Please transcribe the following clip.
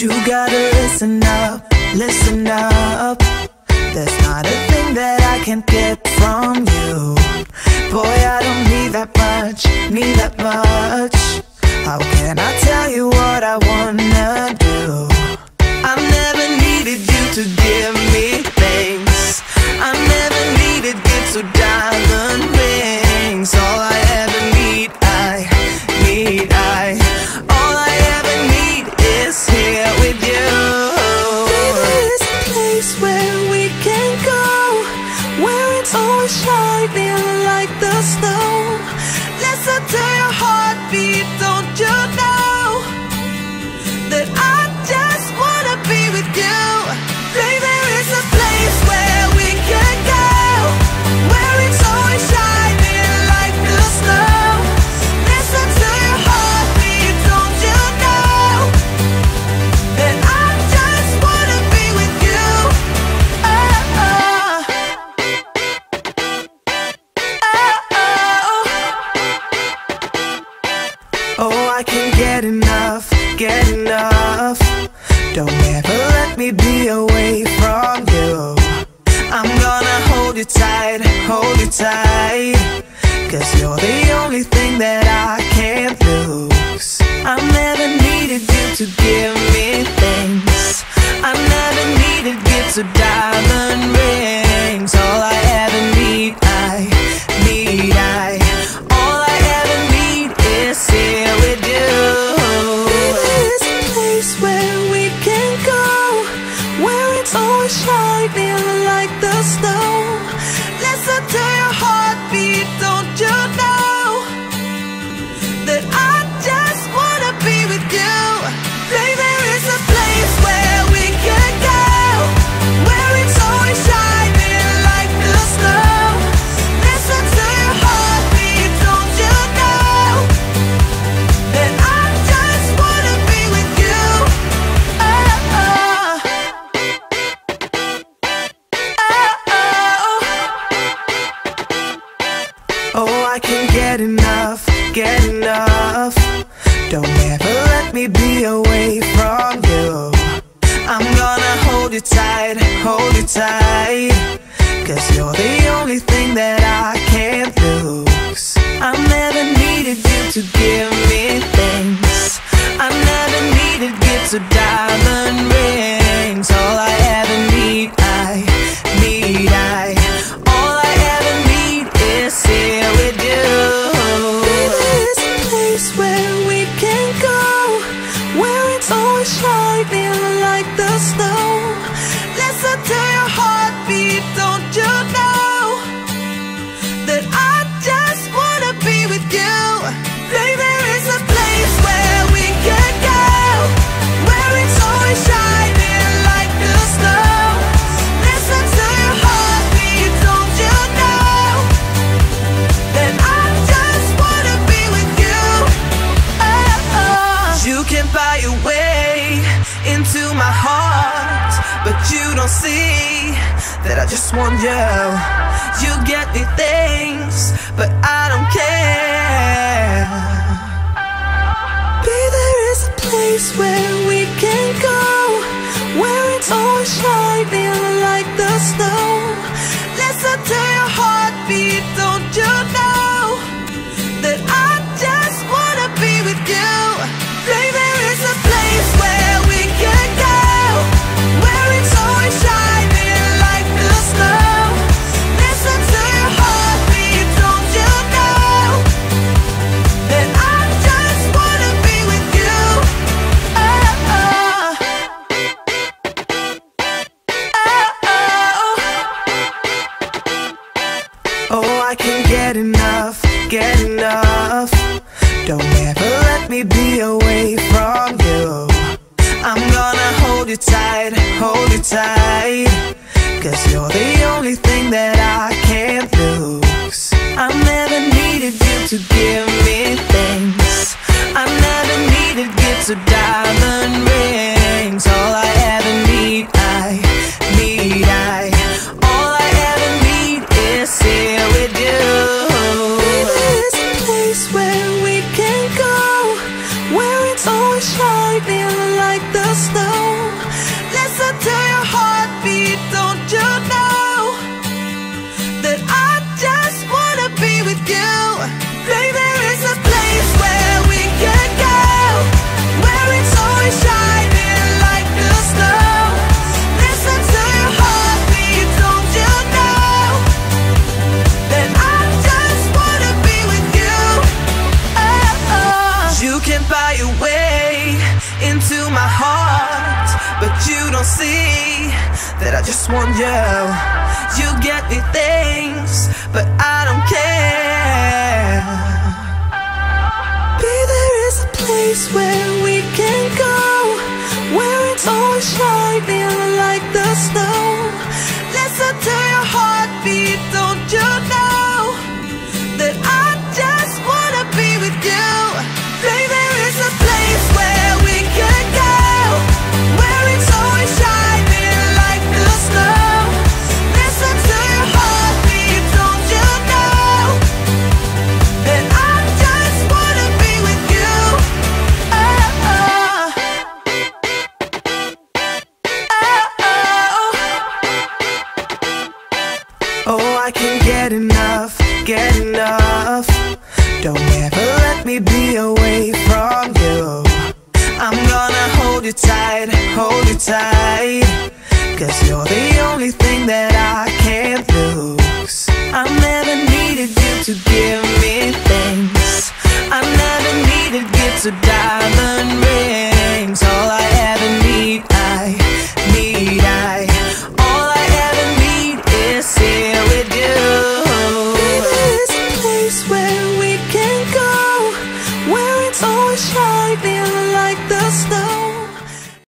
You gotta listen up, listen up. There's not a thing that I can't get from you. Boy, I don't need that much, need that much. How can I like the let me be away from you. I'm gonna hold you tight, hold you tight. Cause you're the only thing that I can't lose. I never needed you to give me things. I never needed you to diamond hold you tight, hold you tight. Cause you're the only thing that I can't lose. I never needed you to give me things. I never needed gifts or diamond rings. All I ever need, I need, I. All I ever need is here with you. There's a place where we can go, where it's always shining like the snow. Can buy your way into my heart, but you don't see that I just want you. You get me things, but I don't care. Be there is a place where Don't ever let me be away from you. I'm gonna hold you tight, hold you tight. Cause you're the only thing Want you. Get me things, get enough, get enough. Don't ever let me be away from you. I'm gonna hold you tight, hold you tight. Cause you're the only thing that I can't lose. I never needed you to give me things. I never needed you to diamond rings